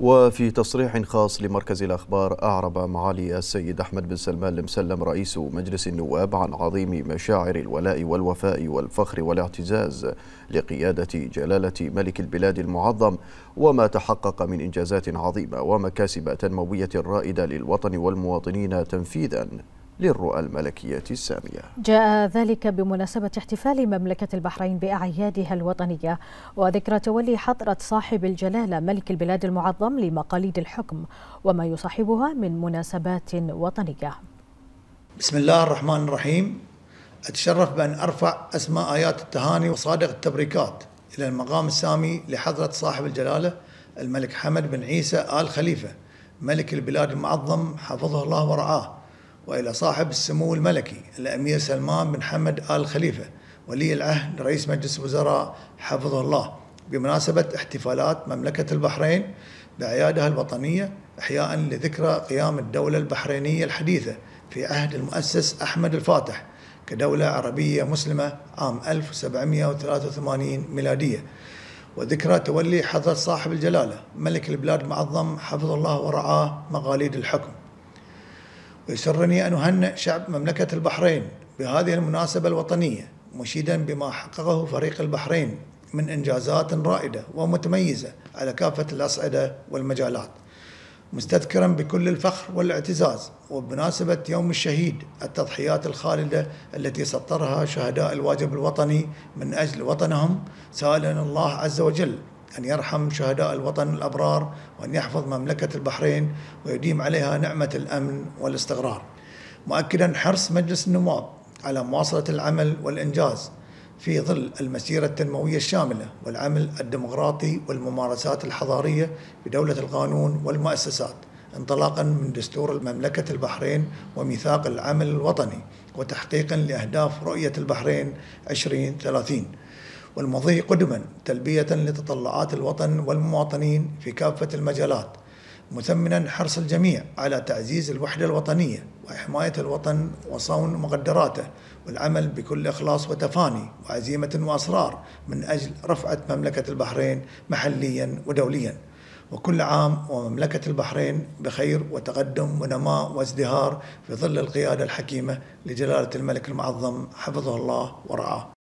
وفي تصريح خاص لمركز الأخبار أعرب معالي السيد أحمد بن سلمان المسلم رئيس مجلس النواب عن عظيم مشاعر الولاء والوفاء والفخر والاعتزاز لقيادة جلالة ملك البلاد المعظم وما تحقق من إنجازات عظيمة ومكاسب تنموية رائدة للوطن والمواطنين تنفيذاً. للرؤى الملكية السامية. جاء ذلك بمناسبة احتفال مملكة البحرين بأعيادها الوطنية وذكرى تولي حضرة صاحب الجلالة ملك البلاد المعظم لمقاليد الحكم وما يصاحبها من مناسبات وطنية. بسم الله الرحمن الرحيم. أتشرف بأن أرفع أسماء آيات التهاني وصادق التبريكات إلى المقام السامي لحضرة صاحب الجلالة الملك حمد بن عيسى آل خليفة ملك البلاد المعظم حفظه الله ورعاه. وإلى صاحب السمو الملكي الأمير سلمان بن حمد آل خليفة ولي العهد رئيس مجلس الوزراء حفظه الله. بمناسبة احتفالات مملكة البحرين بأعيادها الوطنية إحياء لذكرى قيام الدولة البحرينية الحديثة في عهد المؤسس أحمد الفاتح كدولة عربية مسلمة عام 1783 ميلادية. وذكرى تولي حضرة صاحب الجلالة ملك البلاد المعظم حفظ الله ورعاه مقاليد الحكم. ويسرني أن أهنئ شعب مملكة البحرين بهذه المناسبة الوطنية مشيدا بما حققه فريق البحرين من إنجازات رائدة ومتميزة على كافة الأصعدة والمجالات. مستذكرا بكل الفخر والاعتزاز وبمناسبة يوم الشهيد التضحيات الخالدة التي سطرها شهداء الواجب الوطني من أجل وطنهم سائلا الله عز وجل أن يرحم شهداء الوطن الأبرار وأن يحفظ مملكة البحرين ويديم عليها نعمة الأمن والاستقرار مؤكدا حرص مجلس النواب على مواصلة العمل والإنجاز في ظل المسيرة التنموية الشاملة والعمل الديمقراطي والممارسات الحضارية بدولة القانون والمؤسسات انطلاقا من دستور المملكة البحرين وميثاق العمل الوطني وتحقيقا لأهداف رؤية البحرين 2030 والمضي قدما تلبية لتطلعات الوطن والمواطنين في كافة المجالات مثمنا حرص الجميع على تعزيز الوحدة الوطنية وحماية الوطن وصون مقدراته والعمل بكل إخلاص وتفاني وعزيمة وأصرار من أجل رفعة مملكة البحرين محليا ودوليا. وكل عام ومملكة البحرين بخير وتقدم ونماء وازدهار في ظل القيادة الحكيمة لجلالة الملك المعظم حفظه الله ورعاه.